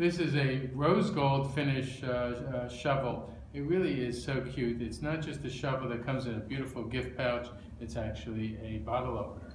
This is a rose gold finish uh, uh, shovel. It really is so cute. It's not just a shovel that comes in a beautiful gift pouch, it's actually a bottle opener.